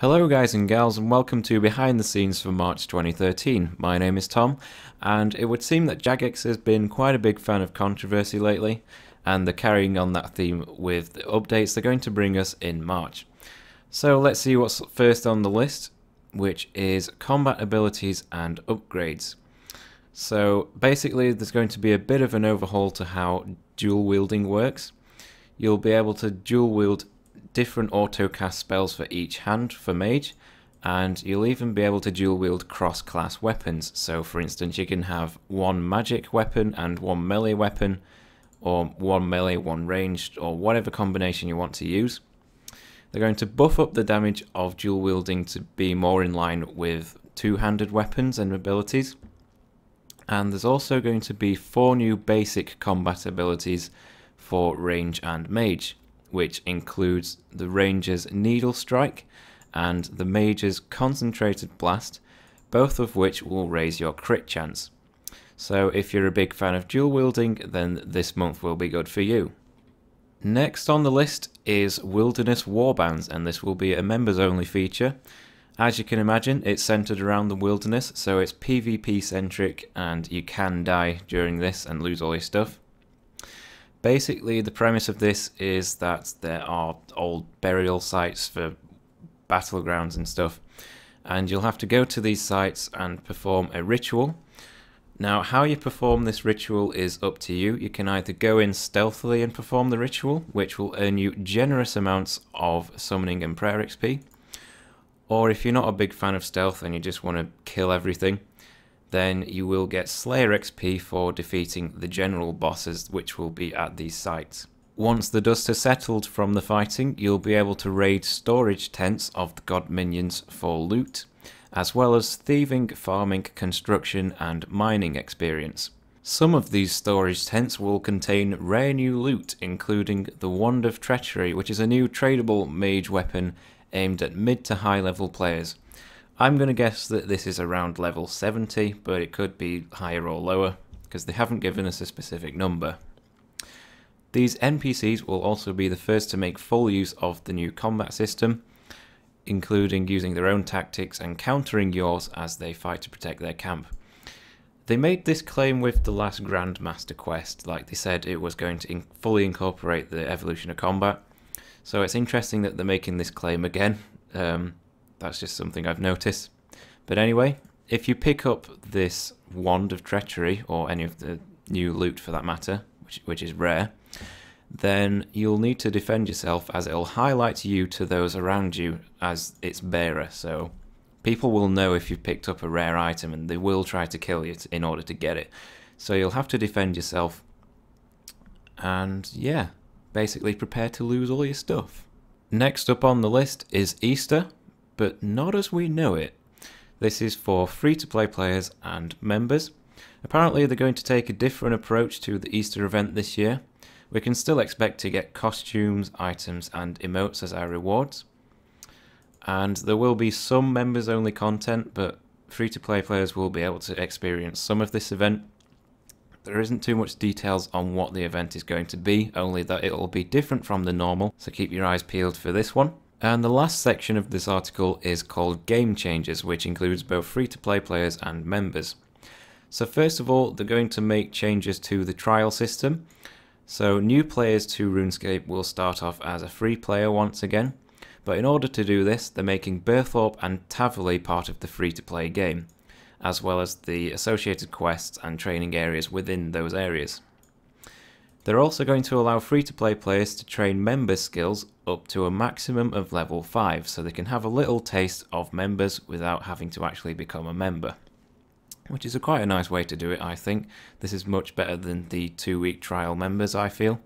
Hello guys and gals and welcome to Behind the Scenes for March 2013. My name is Tom and it would seem that Jagex has been quite a big fan of controversy lately and they're carrying on that theme with the updates they're going to bring us in March. So let's see what's first on the list which is combat abilities and upgrades. So basically there's going to be a bit of an overhaul to how dual wielding works. You'll be able to dual wield different auto cast spells for each hand for mage, and you'll even be able to dual wield cross class weapons. So, for instance, you can have one magic weapon and one melee weapon, or one melee, one ranged, or whatever combination you want to use. They're going to buff up the damage of dual wielding to be more in line with two handed weapons and abilities. And there's also going to be four new basic combat abilities for range and mage which includes the Ranger's Needle Strike and the Mage's Concentrated Blast, both of which will raise your crit chance. So if you're a big fan of dual wielding, then this month will be good for you. Next on the list is Wilderness Warbands, and this will be a members only feature. As you can imagine, it's centered around the wilderness, so it's PvP centric, and you can die during this and lose all your stuff. Basically, the premise of this is that there are old burial sites for battlegrounds and stuff, and you'll have to go to these sites and perform a ritual. Now, how you perform this ritual is up to you. You can either go in stealthily and perform the ritual, which will earn you generous amounts of summoning and prayer XP, or if you're not a big fan of stealth and you just want to kill everything, then you will get Slayer XP for defeating the general bosses which will be at these sites. Once the dust has settled from the fighting, you'll be able to raid storage tents of the god minions for loot, as well as thieving, farming, construction and mining experience. Some of these storage tents will contain rare new loot, including the Wand of Treachery, which is a new tradable mage weapon aimed at mid to high level players. I'm going to guess that this is around level 70, but it could be higher or lower, because they haven't given us a specific number. These NPCs will also be the first to make full use of the new combat system, including using their own tactics and countering yours as they fight to protect their camp. They made this claim with the last Grandmaster quest, like they said it was going to in fully incorporate the evolution of combat. So it's interesting that they're making this claim again. Um, that's just something I've noticed. But anyway, if you pick up this Wand of Treachery, or any of the new loot for that matter, which, which is rare, then you'll need to defend yourself as it'll highlight you to those around you as its bearer. So people will know if you've picked up a rare item and they will try to kill you in order to get it. So you'll have to defend yourself. And yeah, basically prepare to lose all your stuff. Next up on the list is Easter, but not as we know it. This is for free-to-play players and members. Apparently they're going to take a different approach to the Easter event this year. We can still expect to get costumes, items and emotes as our rewards. And there will be some members only content, but free-to-play players will be able to experience some of this event. There isn't too much details on what the event is going to be, only that it will be different from the normal, so keep your eyes peeled for this one. And the last section of this article is called Game Changes, which includes both free-to-play players and members. So first of all, they're going to make changes to the trial system. So new players to RuneScape will start off as a free player once again, but in order to do this, they're making Burthorpe and Taverley part of the free-to-play game, as well as the associated quests and training areas within those areas. They're also going to allow free-to-play players to train member skills up to a maximum of level 5, so they can have a little taste of members without having to actually become a member. Which is a quite a nice way to do it, I think. This is much better than the two-week trial members, I feel.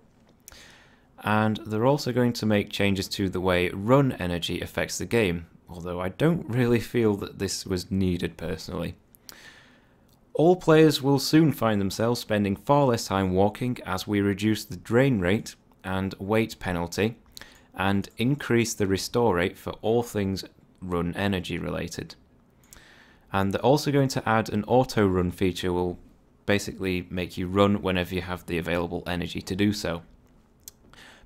And they're also going to make changes to the way run energy affects the game, although I don't really feel that this was needed personally. All players will soon find themselves spending far less time walking as we reduce the drain rate and weight penalty and increase the restore rate for all things run energy related. And they're also going to add an auto run feature will basically make you run whenever you have the available energy to do so.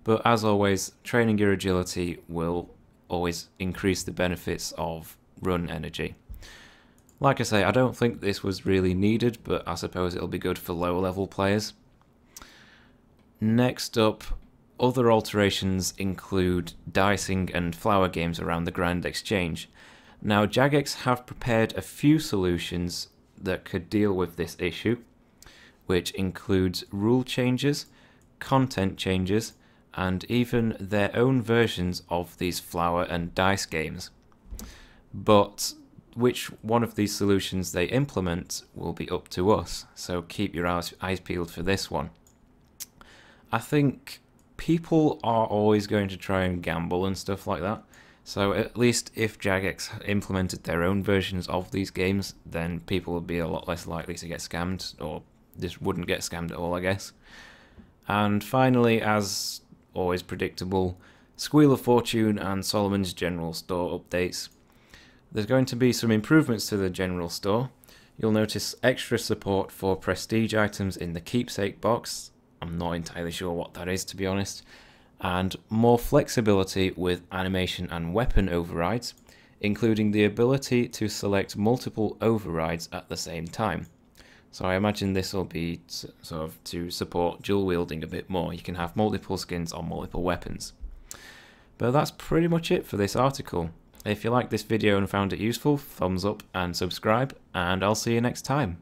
But as always, training your agility will always increase the benefits of run energy. Like I say, I don't think this was really needed, but I suppose it'll be good for lower level players. Next up, other alterations include dicing and flower games around the Grand Exchange. Now, Jagex have prepared a few solutions that could deal with this issue, which includes rule changes, content changes, and even their own versions of these flower and dice games. But which one of these solutions they implement will be up to us, so keep your eyes, peeled for this one. I think people are always going to try and gamble and stuff like that. So at least if Jagex implemented their own versions of these games, then people would be a lot less likely to get scammed, or just wouldn't get scammed at all, I guess. And finally, as always predictable, Squeal of Fortune and Solomon's General Store updates. There's going to be some improvements to the General Store. You'll notice extra support for prestige items in the keepsake box, I'm not entirely sure what that is, to be honest. And more flexibility with animation and weapon overrides, including the ability to select multiple overrides at the same time. So I imagine this will be sort of to support dual wielding a bit more. You can have multiple skins on multiple weapons. But that's pretty much it for this article. If you liked this video and found it useful, thumbs up and subscribe, and I'll see you next time.